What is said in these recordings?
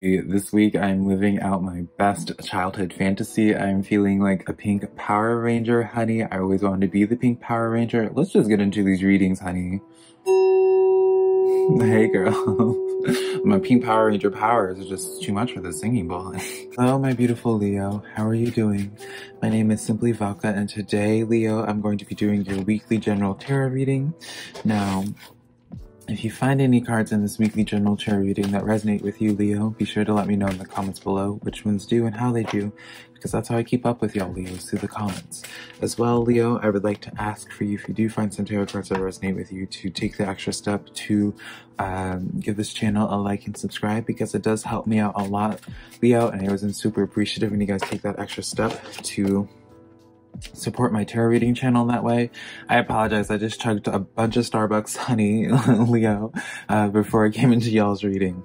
This week I'm living out my best childhood fantasy. I'm feeling like a pink Power Ranger, honey. I always wanted to be the pink Power Ranger. Let's just get into these readings, honey. Hey girl. my pink Power Ranger powers are just too much for the singing bowl. Hello my beautiful Leo, how are you doing? My name is Simply Velca and today, Leo, I'm going to be doing your weekly general tarot reading. Now, if you find any cards in this weekly general tarot reading that resonate with you, Leo, be sure to let me know in the comments below which ones do and how they do, because that's how I keep up with y'all, Leos, through the comments. As well, Leo, I would like to ask for you, if you do find some tarot cards that resonate with you, to take the extra step to um, give this channel a like and subscribe, because it does help me out a lot, Leo, and I wasn't super appreciative when you guys take that extra step to support my tarot reading channel in that way. I apologize. I just chugged a bunch of Starbucks honey, Leo, uh, before I came into y'all's reading.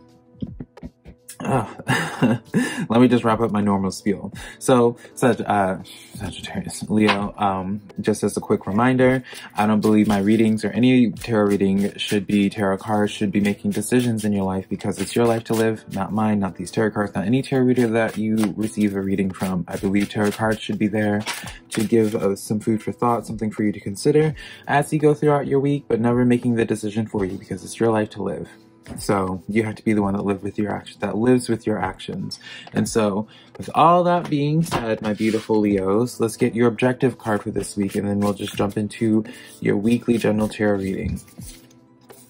let me just wrap up my normal spiel. So, uh, Sagittarius, Leo, um, just as a quick reminder, I don't believe my readings or any tarot reading should be tarot cards, should be making decisions in your life because it's your life to live, not mine, not these tarot cards, not any tarot reader that you receive a reading from. I believe tarot cards should be there to give uh, some food for thought, something for you to consider as you go throughout your week, but never making the decision for you because it's your life to live. So you have to be the one that live with your action that lives with your actions. And so with all that being said, my beautiful Leos, let's get your objective card for this week and then we'll just jump into your weekly general tarot reading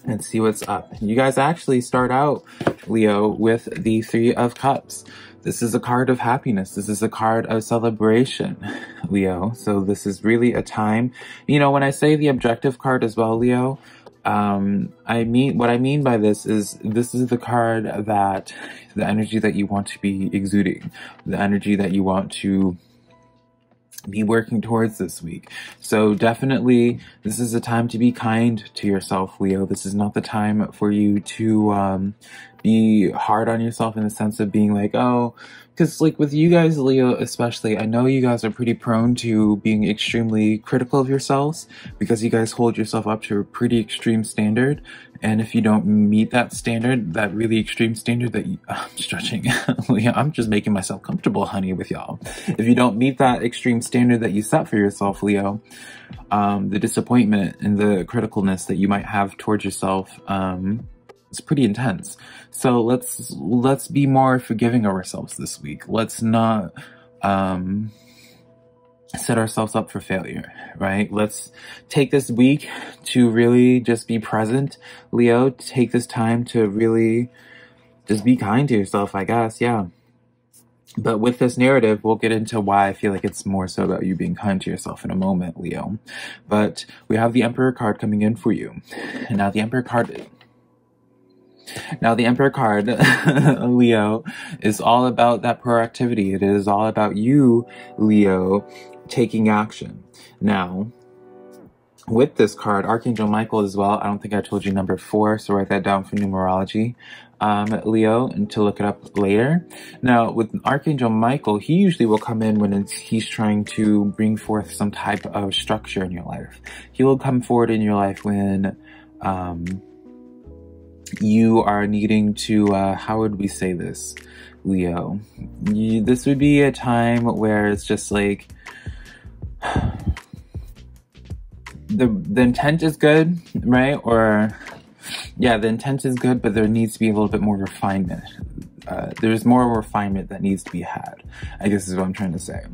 and see what's up. You guys actually start out, Leo, with the Three of Cups. This is a card of happiness. This is a card of celebration, Leo. So this is really a time, you know, when I say the objective card as well, Leo, um, I mean, what I mean by this is this is the card that the energy that you want to be exuding, the energy that you want to be working towards this week. So definitely this is a time to be kind to yourself, Leo. This is not the time for you to um, be hard on yourself in the sense of being like, oh, because like with you guys, Leo, especially, I know you guys are pretty prone to being extremely critical of yourselves because you guys hold yourself up to a pretty extreme standard. And if you don't meet that standard, that really extreme standard that you, I'm stretching, Leo, I'm just making myself comfortable, honey, with y'all. If you don't meet that extreme standard that you set for yourself, Leo, um, the disappointment and the criticalness that you might have towards yourself, um, it's pretty intense. So let's let's be more forgiving of ourselves this week. Let's not um set ourselves up for failure, right? Let's take this week to really just be present. Leo, take this time to really just be kind to yourself, I guess. Yeah. But with this narrative, we'll get into why I feel like it's more so about you being kind to yourself in a moment, Leo. But we have the Emperor card coming in for you. And now the Emperor card now, the Emperor card, Leo, is all about that proactivity. It is all about you, Leo, taking action. Now, with this card, Archangel Michael as well. I don't think I told you number four, so write that down for numerology. Um, Leo, and to look it up later. Now, with Archangel Michael, he usually will come in when he's trying to bring forth some type of structure in your life. He will come forward in your life when, um, you are needing to, uh, how would we say this, Leo? You, this would be a time where it's just like, the, the intent is good, right? Or, yeah, the intent is good, but there needs to be a little bit more refinement. Uh, there's more refinement that needs to be had. I guess is what I'm trying to say.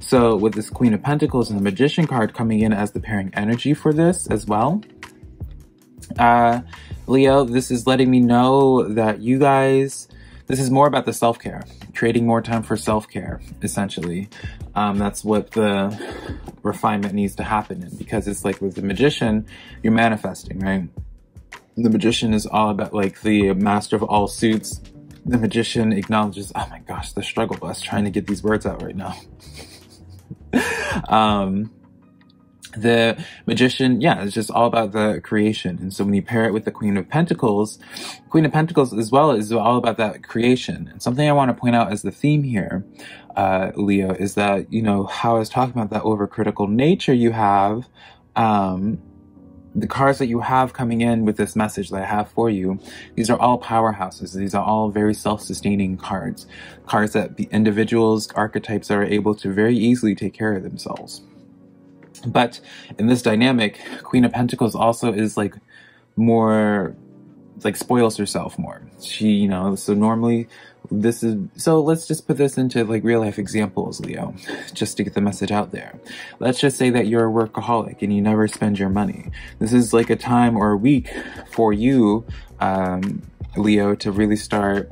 So with this Queen of Pentacles and the Magician card coming in as the pairing energy for this as well, uh, Leo, this is letting me know that you guys, this is more about the self-care, creating more time for self-care, essentially. Um, that's what the refinement needs to happen in because it's like with the magician, you're manifesting, right? The magician is all about like the master of all suits. The magician acknowledges, oh my gosh, the struggle bus trying to get these words out right now. um, the magician, yeah, it's just all about the creation. And so when you pair it with the Queen of Pentacles, Queen of Pentacles as well is all about that creation. And something I want to point out as the theme here, uh, Leo, is that, you know, how I was talking about that overcritical nature you have, um, the cards that you have coming in with this message that I have for you, these are all powerhouses. These are all very self-sustaining cards. Cards that the individuals, archetypes are able to very easily take care of themselves. But in this dynamic, Queen of Pentacles also is like more like spoils herself more. She, you know, so normally this is, so let's just put this into like real life examples, Leo, just to get the message out there. Let's just say that you're a workaholic and you never spend your money. This is like a time or a week for you, um, Leo, to really start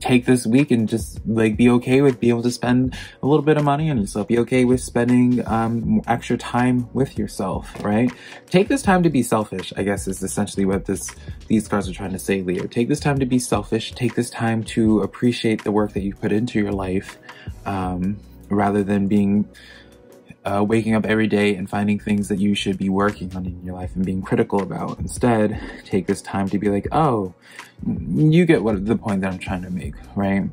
take this week and just like be okay with being able to spend a little bit of money on yourself. Be okay with spending um, extra time with yourself, right? Take this time to be selfish, I guess is essentially what this these cards are trying to say, Leo. Take this time to be selfish. Take this time to appreciate the work that you put into your life um, rather than being uh, waking up every day and finding things that you should be working on in your life and being critical about. Instead, take this time to be like, oh, you get what the point that I'm trying to make, right?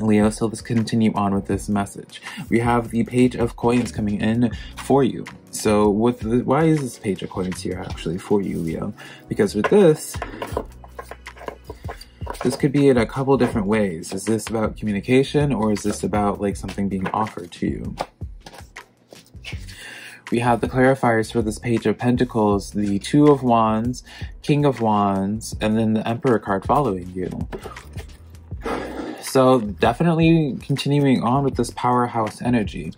Leo, so let's continue on with this message. We have the page of coins coming in for you. So with the, why is this page of coins here actually for you, Leo? Because with this, this could be in a couple different ways. Is this about communication or is this about like something being offered to you? We have the clarifiers for this page of pentacles, the two of wands, king of wands, and then the emperor card following you. So definitely continuing on with this powerhouse energy.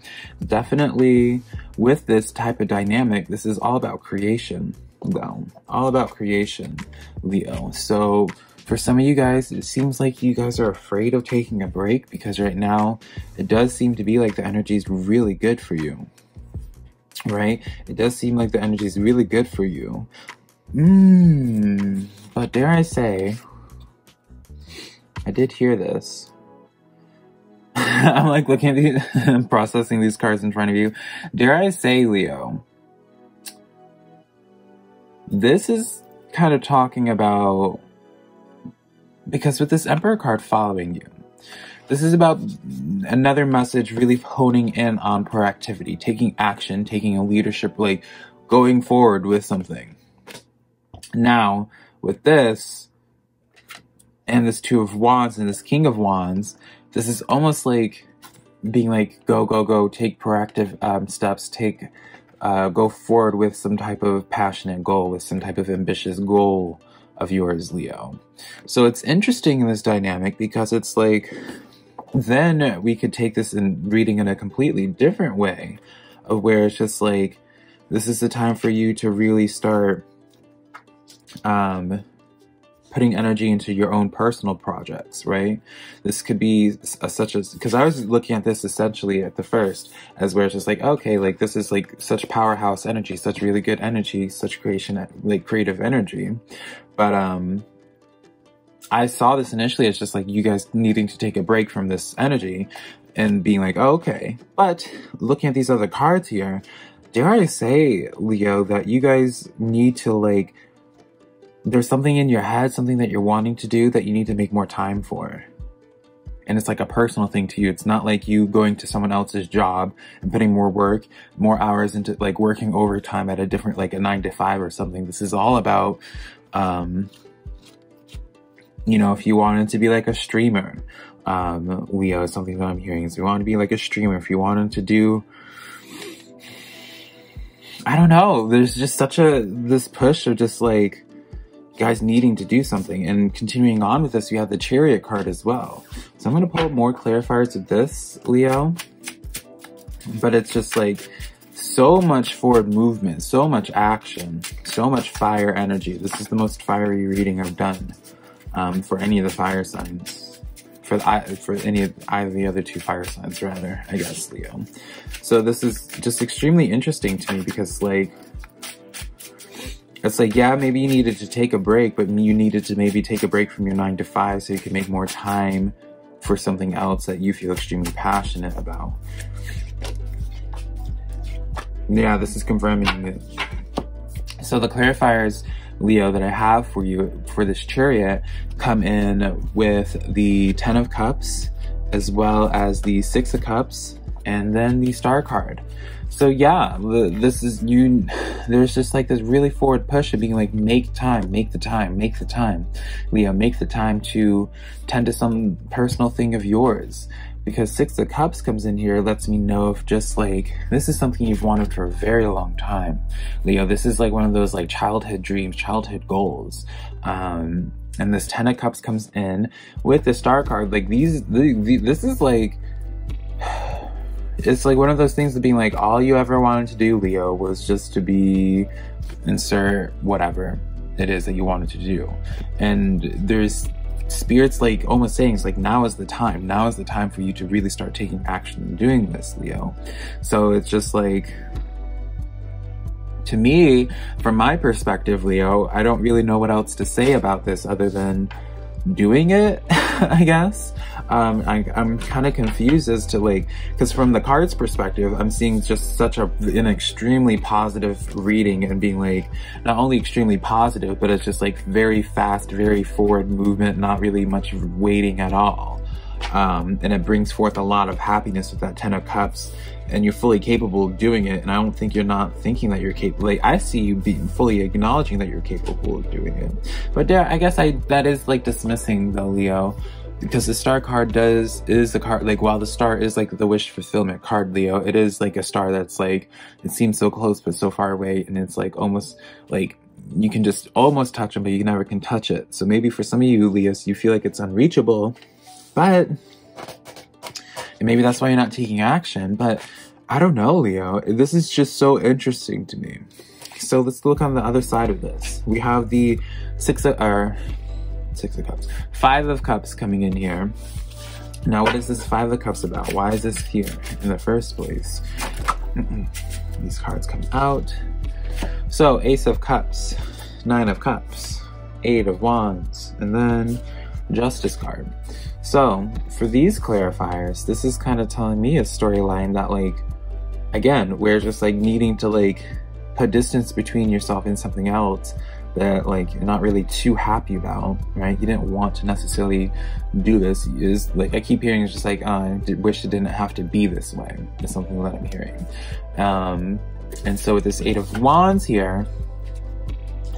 Definitely with this type of dynamic, this is all about creation, though. All about creation, Leo. So for some of you guys, it seems like you guys are afraid of taking a break because right now it does seem to be like the energy is really good for you right? It does seem like the energy is really good for you. Mmm, but dare I say, I did hear this. I'm like looking at these, processing these cards in front of you. Dare I say, Leo, this is kind of talking about, because with this Emperor card following you, this is about another message really honing in on proactivity, taking action, taking a leadership, like going forward with something. Now, with this, and this Two of Wands and this King of Wands, this is almost like being like, go, go, go, take proactive um, steps, take, uh, go forward with some type of passionate goal, with some type of ambitious goal of yours, Leo. So it's interesting in this dynamic because it's like, then we could take this and reading in a completely different way of where it's just like this is the time for you to really start um putting energy into your own personal projects, right? This could be a, such as, because I was looking at this essentially at the first as where it's just like, okay, like this is like such powerhouse energy, such really good energy, such creation, like creative energy. But, um, I saw this initially as just like you guys needing to take a break from this energy and being like, oh, okay. But looking at these other cards here, dare I say, Leo, that you guys need to like, there's something in your head, something that you're wanting to do that you need to make more time for. And it's like a personal thing to you. It's not like you going to someone else's job and putting more work, more hours into like working overtime at a different, like a nine to five or something. This is all about, um, you know, if you wanted to be like a streamer, um, Leo is something that I'm hearing is you want to be like a streamer, if you wanted to do, I don't know, there's just such a, this push of just like, guys needing to do something and continuing on with this, you have the chariot card as well. So I'm going to pull more clarifiers with this, Leo, but it's just like, so much forward movement, so much action, so much fire energy. This is the most fiery reading I've done um, for any of the fire signs. For the, for any of either the other two fire signs, rather, I guess, Leo. So this is just extremely interesting to me because, like, it's like, yeah, maybe you needed to take a break, but you needed to maybe take a break from your nine to five so you could make more time for something else that you feel extremely passionate about. Yeah, this is confirming it. So the clarifiers Leo, that I have for you for this chariot come in with the Ten of Cups, as well as the Six of Cups, and then the star card. So yeah, this is you. There's just like this really forward push of being like, make time, make the time, make the time, Leo, make the time to tend to some personal thing of yours. Because Six of Cups comes in here, lets me know if just like, this is something you've wanted for a very long time. Leo, this is like one of those like childhood dreams, childhood goals. Um, and this Ten of Cups comes in with the Star card. Like these, the, the, this is like, it's like one of those things of being like, all you ever wanted to do, Leo, was just to be, insert whatever it is that you wanted to do. And there's spirits like almost saying it's like now is the time. Now is the time for you to really start taking action and doing this leo. So it's just like to me from my perspective leo i don't really know what else to say about this other than doing it, I guess. Um, I, am kind of confused as to like, because from the cards perspective, I'm seeing just such a, an extremely positive reading and being like, not only extremely positive, but it's just like very fast, very forward movement, not really much waiting at all. Um, and it brings forth a lot of happiness with that Ten of Cups and you're fully capable of doing it. And I don't think you're not thinking that you're capable. Like, I see you being fully acknowledging that you're capable of doing it. But there, I guess I, that is like dismissing the Leo because the star card does is a card like while the star is like the wish fulfillment card leo it is like a star that's like it seems so close but so far away and it's like almost like you can just almost touch them but you never can touch it so maybe for some of you leos you feel like it's unreachable but maybe that's why you're not taking action. But I don't know, Leo. This is just so interesting to me. So let's look on the other side of this. We have the six of, six of cups, five of cups coming in here. Now, what is this five of cups about? Why is this here in the first place? These cards come out. So, ace of cups, nine of cups, eight of wands, and then justice card. So for these clarifiers, this is kind of telling me a storyline that like, again, we're just like needing to like put distance between yourself and something else that like you're not really too happy about, right? You didn't want to necessarily do this. Is like I keep hearing it's just like oh, I wish it didn't have to be this way. Is something that I'm hearing. Um, and so with this Eight of Wands here,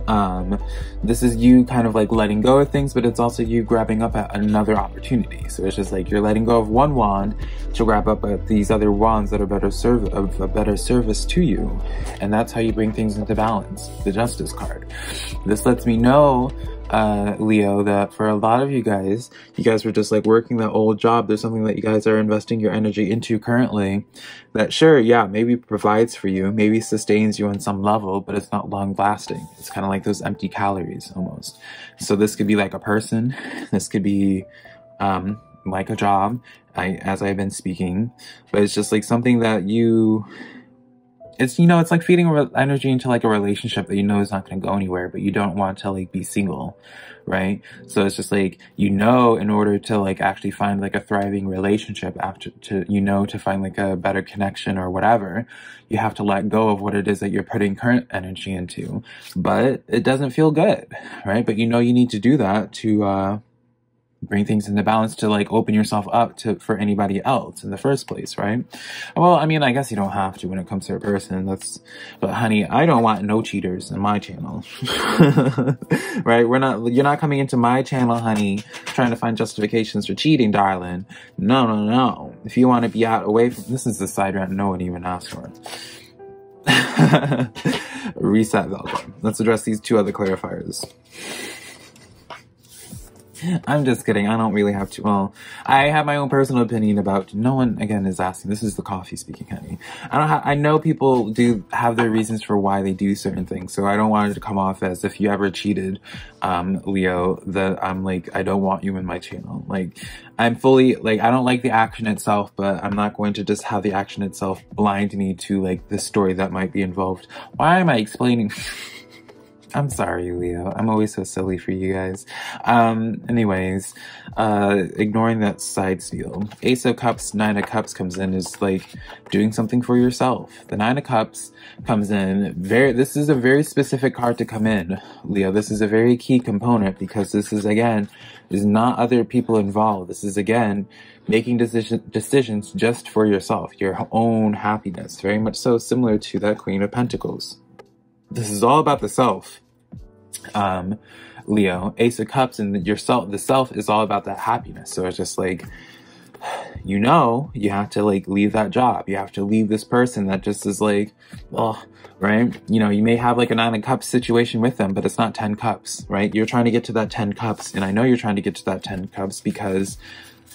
um, this is you kind of like letting go of things, but it's also you grabbing up at another opportunity. So it's just like you're letting go of one wand to grab up at these other wands that are better serve of a better service to you. And that's how you bring things into balance. The justice card. This lets me know uh, Leo, that for a lot of you guys, you guys were just like working that old job. There's something that you guys are investing your energy into currently that sure, yeah, maybe provides for you, maybe sustains you on some level, but it's not long lasting. It's kind of like those empty calories almost. So this could be like a person. This could be, um, like a job, I, as I've been speaking, but it's just like something that you, it's you know it's like feeding energy into like a relationship that you know is not going to go anywhere but you don't want to like be single right? So it's just like you know in order to like actually find like a thriving relationship after to you know to find like a better connection or whatever you have to let go of what it is that you're putting current energy into. But it doesn't feel good right? But you know you need to do that to uh bring things into balance to like open yourself up to for anybody else in the first place, right? Well, I mean, I guess you don't have to when it comes to a person. That's, but honey, I don't want no cheaters in my channel, right? We're not, you're not coming into my channel, honey, trying to find justifications for cheating, darling. No, no, no. If you want to be out away from, this is the side rant no one even asked for. Reset Velca. Let's address these two other clarifiers. I'm just kidding. I don't really have to. Well, I have my own personal opinion about. No one again is asking. This is the coffee speaking, honey. I don't. Ha- I know people do have their reasons for why they do certain things, so I don't want it to come off as if you ever cheated, um, Leo. That I'm like I don't want you in my channel. Like I'm fully like I don't like the action itself, but I'm not going to just have the action itself blind me to like the story that might be involved. Why am I explaining? I'm sorry, Leo. I'm always so silly for you guys. Um, anyways, uh, ignoring that side spiel. Ace of Cups, Nine of Cups comes in is like doing something for yourself. The Nine of Cups comes in very, this is a very specific card to come in, Leo. This is a very key component because this is again, is not other people involved. This is again, making decision, decisions just for yourself, your own happiness. Very much so similar to that Queen of Pentacles this is all about the self. Um, Leo, Ace of Cups, and yourself, the self is all about that happiness. So it's just like, you know, you have to like leave that job. You have to leave this person that just is like, oh, right? You know, you may have like a nine of cups situation with them, but it's not 10 cups, right? You're trying to get to that 10 cups. And I know you're trying to get to that 10 cups because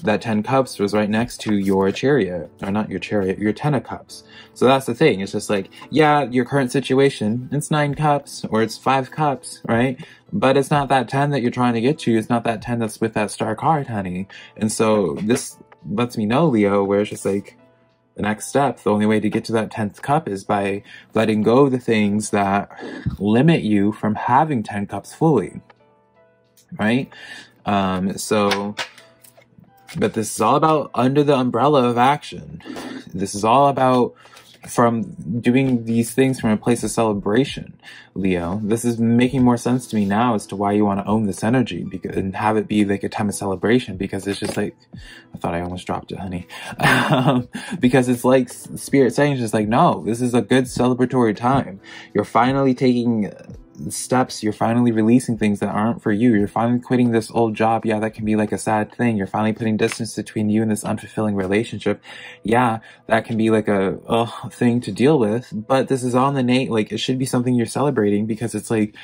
that 10 cups was right next to your chariot, or not your chariot, your 10 of cups. So that's the thing. It's just like, yeah, your current situation, it's nine cups, or it's five cups, right? But it's not that 10 that you're trying to get to. It's not that 10 that's with that star card, honey. And so this lets me know, Leo, where it's just like, the next step, the only way to get to that 10th cup is by letting go the things that limit you from having 10 cups fully. Right? Um, so but this is all about under the umbrella of action. This is all about from doing these things from a place of celebration, Leo. This is making more sense to me now as to why you want to own this energy because, and have it be like a time of celebration because it's just like, I thought I almost dropped it, honey. Um, because it's like spirit saying, just like, no, this is a good celebratory time. You're finally taking steps you're finally releasing things that aren't for you. You're finally quitting this old job. Yeah that can be like a sad thing. You're finally putting distance between you and this unfulfilling relationship. Yeah that can be like a uh, thing to deal with but this is on the nate like it should be something you're celebrating because it's like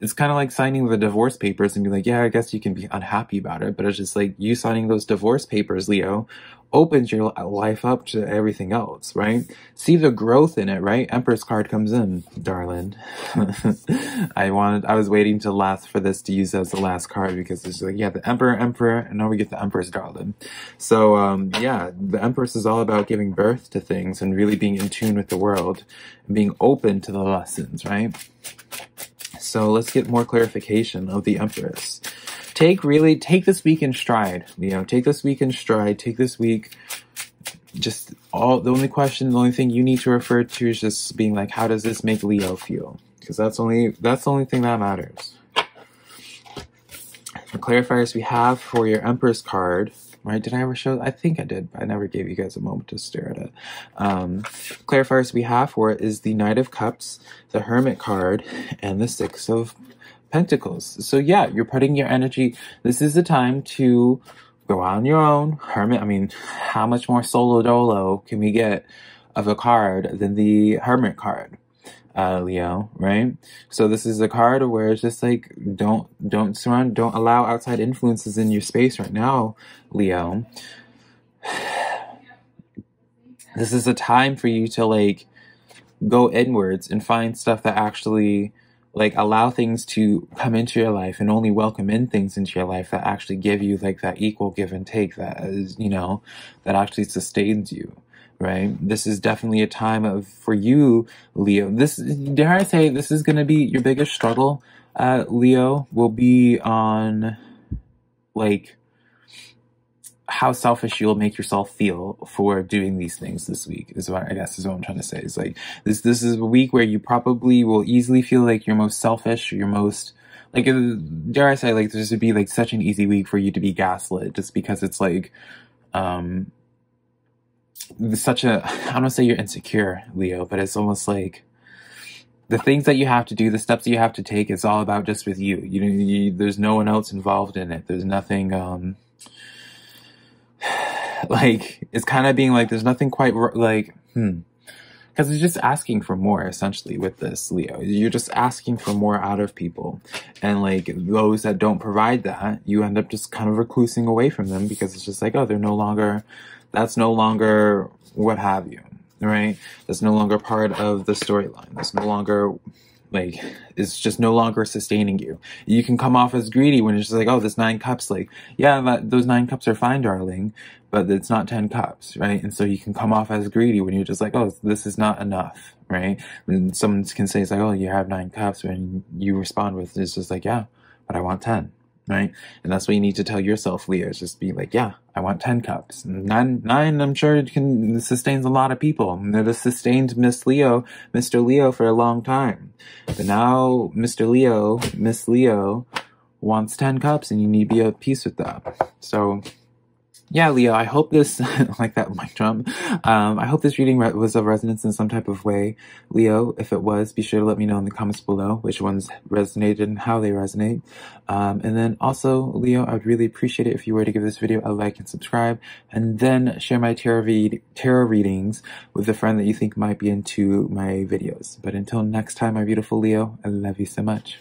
it's kind of like signing the divorce papers and be like, yeah, I guess you can be unhappy about it, but it's just like you signing those divorce papers, Leo, opens your life up to everything else, right? See the growth in it, right? Empress card comes in, darling. I wanted, I was waiting to last for this to use as the last card because it's like, yeah, the Emperor, Emperor, and now we get the Empress, darling. So, um, yeah, the Empress is all about giving birth to things and really being in tune with the world and being open to the lessons, right? So let's get more clarification of the Empress take really take this week in stride. You know, take this week in stride. Take this week. Just all the only question, the only thing you need to refer to is just being like, how does this make Leo feel? Because that's only that's the only thing that matters. The clarifiers we have for your Empress card right? Did I ever show? I think I did, but I never gave you guys a moment to stare at it. Um, clarifiers we have for it is the Knight of Cups, the Hermit card, and the Six of Pentacles. So yeah, you're putting your energy. This is the time to go on your own. Hermit, I mean, how much more solo dolo can we get of a card than the Hermit card? Uh, Leo, right? So this is a card where it's just like, don't, don't surround, don't allow outside influences in your space right now, Leo. This is a time for you to like go inwards and find stuff that actually like allow things to come into your life and only welcome in things into your life that actually give you like that equal give and take that is you know that actually sustains you right this is definitely a time of for you leo this dare i say this is going to be your biggest struggle uh leo will be on like how selfish you'll make yourself feel for doing these things this week is what I guess is what I'm trying to say. Is like this this is a week where you probably will easily feel like you're most selfish, you're most like uh, dare I say like this would be like such an easy week for you to be gaslit just because it's like um such a I don't say you're insecure, Leo, but it's almost like the things that you have to do, the steps that you have to take, it's all about just with you. You know, you, there's no one else involved in it. There's nothing. um like it's kind of being like there's nothing quite like hmm because it's just asking for more essentially with this leo you're just asking for more out of people and like those that don't provide that you end up just kind of reclusing away from them because it's just like oh they're no longer that's no longer what have you right that's no longer part of the storyline that's no longer like it's just no longer sustaining you. You can come off as greedy when it's just like, oh, this nine cups, like, yeah, that, those nine cups are fine, darling, but it's not 10 cups, right? And so you can come off as greedy when you're just like, oh, this is not enough, right? And someone can say, it's like, oh, you have nine cups, and you respond with, it's just like, yeah, but I want 10 right? And that's what you need to tell yourself. Is just be like, yeah, I want ten cups. Nine, nine. I'm sure it can sustains a lot of people. It has sustained Miss Leo, Mr. Leo, for a long time. But now, Mr. Leo, Miss Leo, wants ten cups, and you need to be at peace with that. So yeah, Leo, I hope this, like that mic drum, um, I hope this reading was of resonance in some type of way. Leo, if it was, be sure to let me know in the comments below which ones resonated and how they resonate. Um, and then also, Leo, I would really appreciate it if you were to give this video a like and subscribe, and then share my tarot, read tarot readings with a friend that you think might be into my videos. But until next time, my beautiful Leo, I love you so much.